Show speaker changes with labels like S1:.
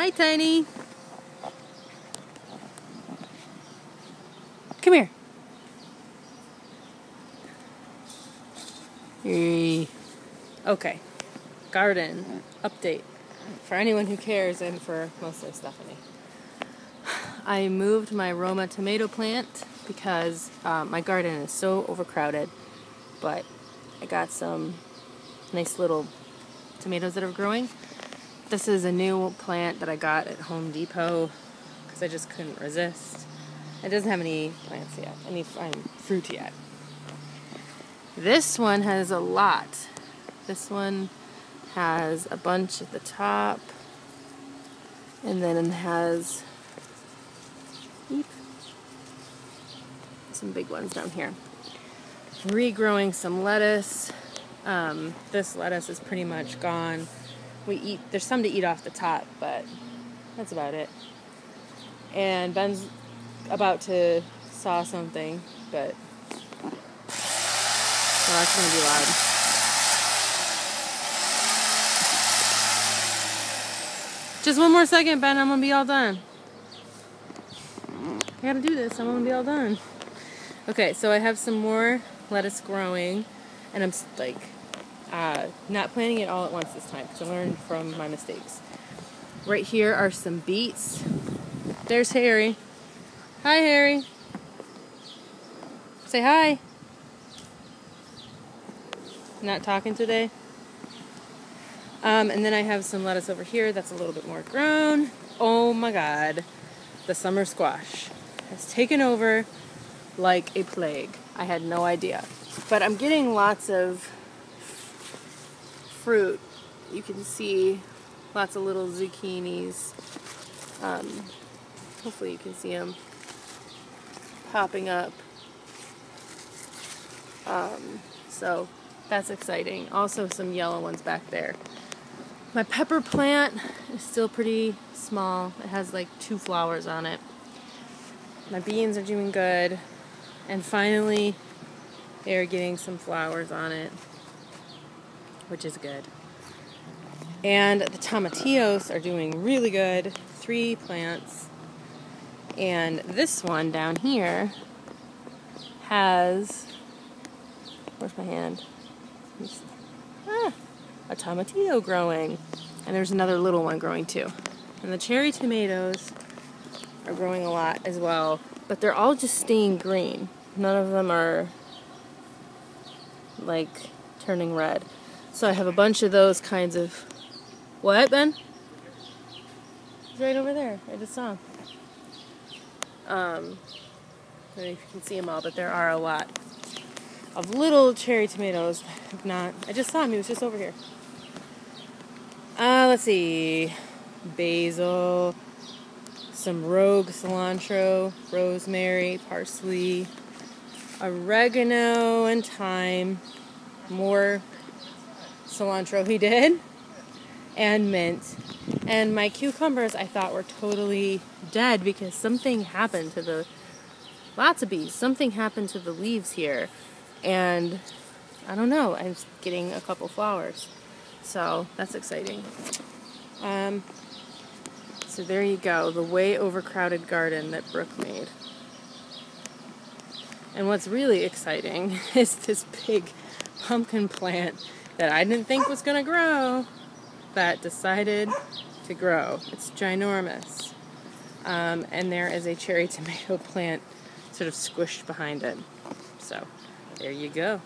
S1: Hi, Tiny. Come here. Okay. Garden update for anyone who cares and for mostly Stephanie. I moved my Roma tomato plant because uh, my garden is so overcrowded, but I got some nice little tomatoes that are growing. This is a new plant that I got at Home Depot because I just couldn't resist. It doesn't have any plants yet, any fruit yet. This one has a lot. This one has a bunch at the top, and then it has eep, some big ones down here. Regrowing some lettuce. Um, this lettuce is pretty much gone. We eat, there's some to eat off the top, but that's about it. And Ben's about to saw something, but well, that's gonna be loud. Just one more second, Ben. I'm gonna be all done. I gotta do this. I'm gonna be all done. Okay, so I have some more lettuce growing, and I'm like uh, not planting it all at once this time I learned from my mistakes. Right here are some beets. There's Harry. Hi, Harry. Say hi. Not talking today. Um, and then I have some lettuce over here that's a little bit more grown. Oh my god. The summer squash has taken over like a plague. I had no idea. But I'm getting lots of fruit. You can see lots of little zucchinis. Um, hopefully you can see them popping up. Um, so that's exciting. Also some yellow ones back there. My pepper plant is still pretty small. It has like two flowers on it. My beans are doing good. And finally, they're getting some flowers on it, which is good. And the tomatillos are doing really good. Three plants. And this one down here has, where's my hand? Ah, a tomatillo growing. And there's another little one growing too. And the cherry tomatoes are growing a lot as well, but they're all just staying green. None of them are like turning red. So I have a bunch of those kinds of. What, Ben? He's right over there. I just saw him. Um, I don't know if you can see them all, but there are a lot of little cherry tomatoes. If not, I just saw him. He was just over here. Uh, let's see. Basil, some rogue cilantro, rosemary, parsley, oregano, and thyme. More cilantro he did, and mint. And my cucumbers I thought were totally dead because something happened to the lots of bees. Something happened to the leaves here. And I don't know, I'm getting a couple flowers. So that's exciting. Um, so there you go, the way overcrowded garden that Brooke made. And what's really exciting is this big pumpkin plant that I didn't think was going to grow that decided to grow. It's ginormous. Um, and there is a cherry tomato plant sort of squished behind it. So there you go.